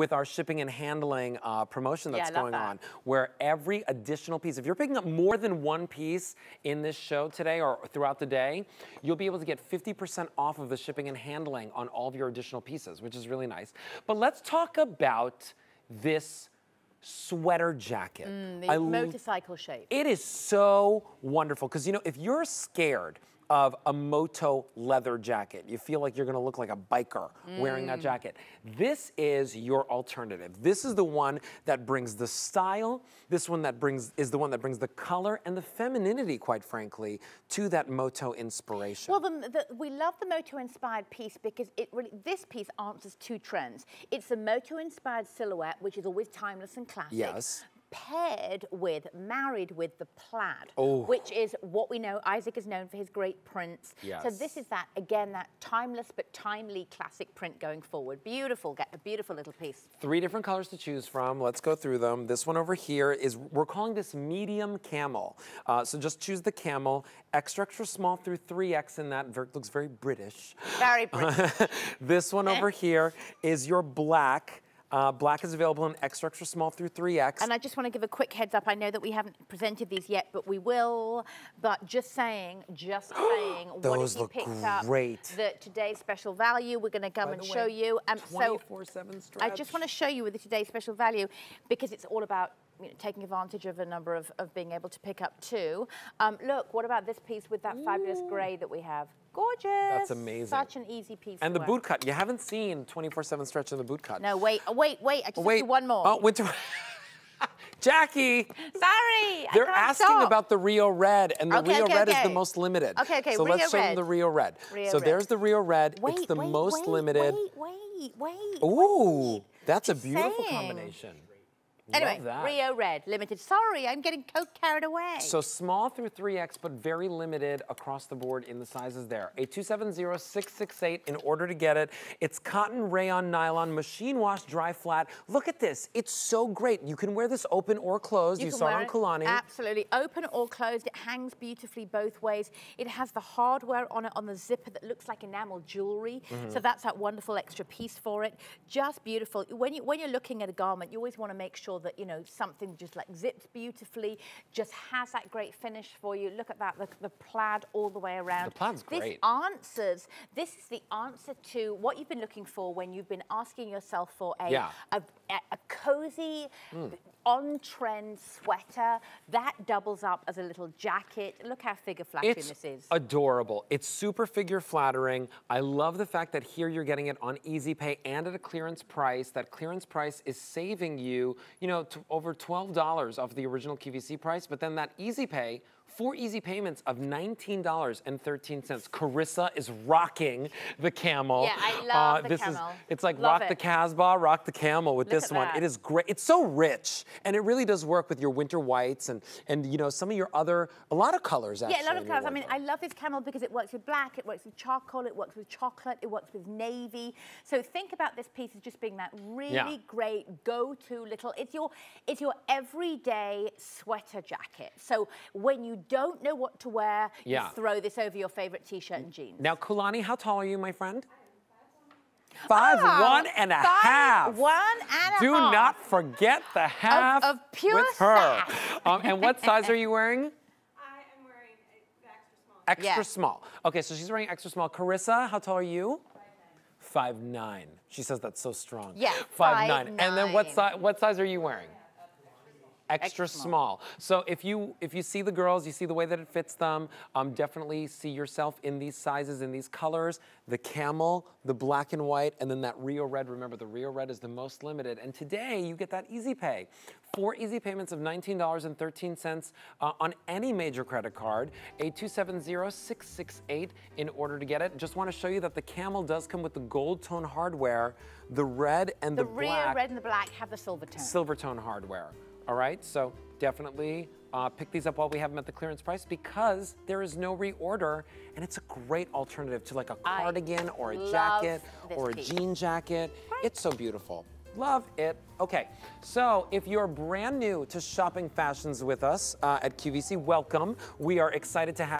with our shipping and handling uh, promotion that's Yeah, going that. on, where every additional piece, if you're picking up more than one piece in this show today or throughout the day, you'll be able to get 50% off of the shipping and handling on all of your additional pieces, which is really nice. But let's talk about this sweater jacket. Mm, The I motorcycle shape. it is so wonderful because you know if you're scared of a moto leather jacket, you feel like you're going to look like a biker wearing Mm. that jacket. This is your alternative. This is the one that brings the style. This one that brings is the one that brings the color and the femininity, quite frankly, to that moto inspiration. Well, the, the, we love the moto-inspired piece because it really this piece answers two trends. It's the moto-inspired silhouette, which is always timeless and classic. Yes. Paired with, married with the plaid, Oh. which is what we know. Isaac is known for his great prints. So this is that again, that timeless but timely classic print going forward. Beautiful, get a beautiful little piece. Three different colors to choose from. Let's go through them. This one over here is, we're calling this medium camel. Uh, so just choose the camel, extra, extra small through 3X in that. Ver- looks very British. Very pretty. this one over here is your black. Uh, black is available in extra, extra small through 3X. And I just want to give a quick heads up. I know that we haven't presented these yet, but we will. But just saying, just saying, what Those if you look picked up great. the today's special value? We're going to come By and the show way, you. Um, so 24/7 I just want to show you with the today's special value because it's all about you know, taking advantage of a number of, of being able to pick up two. Um, look, what about this piece with that fabulous grey that we have? Gorgeous. That's amazing. Such an easy piece. And the wear. boot cut. You haven't seen 24-7 stretch in the boot cut. No, wait, oh, wait, wait. I just Wait. have to do one more. Oh, winter. Jackie. Sorry. They're asking stop. about the Rio Red, and the Okay, Rio okay, Red is the most limited. Okay, okay, So Rio let's show them the Rio Red. Rio so Red. there's the Rio Red. Wait, it's the wait, most wait, limited. Wait, wait, wait. Ooh, that's a beautiful saying. combination. Anyway. Rio Red, limited. Sorry, I'm getting carried away. So small through 3X, but very limited across the board in the sizes there. A 270-668 in order to get it. It's cotton, rayon, nylon, machine wash, dry flat. Look at this. It's so great. You can wear this open or closed. You, can saw it on Kalani. Absolutely. Open or closed. It hangs beautifully both ways. It has the hardware on it on the zipper that looks like enamel jewelry. Mm-hmm. So that's that wonderful extra piece for it. Just beautiful. When, you, when you're looking at a garment, you always want to make sure that, you know, something just like zips beautifully, just has that great finish for you. Look at that, the, the plaid all the way around. The plaid's this great. answers, this is the answer to what you've been looking for when you've been asking yourself for a, Yeah. a, a, cozy, hmm. on-trend sweater. That doubles up as a little jacket. Look how figure flattering It's this is. adorable. It's super figure flattering. I love the fact that here you're getting it on Easy Pay and at a clearance price. That clearance price is saving you, you know, over $12 off the original QVC price, but then that Easy Pay, four easy payments of $19.13. Carissa is rocking the camel. Uh, Yeah, I love the this camel. Is, it's like Love rock the. Casbah, rock the camel with Look this one. It is great. It's so rich, and it really does work with your winter whites and, and you know, some of your other, a lot of colors actually. Yeah, a lot of colors. I mean. I love this camel because it works with black, it works with charcoal, it works with chocolate, it works with navy. So think about this piece as just being that really Yeah. great go-to little. It's your it's your everyday sweater jacket. So when you don't know what to wear, Yeah. you throw this over your favorite t-shirt and jeans. Now, Kulani, how tall are you, my friend? Five, Oh, one and a five, half. one and a Do half. not forget the half of pure with her. sass. Um, and what size are you wearing? I am wearing extra small. Extra Yeah. small. Okay, so she's wearing extra small. Carissa, how tall are you? Five nine. She says that's so strong. Yeah, five nine. And then what size? What size are you wearing? Extra, Extra small. small. So if you if you see the girls, you see the way that it fits them. Um, definitely see yourself in these sizes, in these colors. The camel, the black and white, and then that Rio red. Remember, the Rio red is the most limited. And today you get that easy pay. Four easy payments of $19.13 uh, on any major credit card. A 270-668 in order to get it. Just want to show you that the camel does come with the gold tone hardware, the red and the the, Rio black red and the black have the silver tone. silver tone hardware. All right, so definitely uh, pick these up while we have them at the clearance price because there is no reorder and it's a great alternative to like a cardigan or a jacket or a piece. jean jacket. It's so beautiful. Love it. Okay, so if you're brand new to shopping fashions with us uh, at QVC, welcome. We are excited to have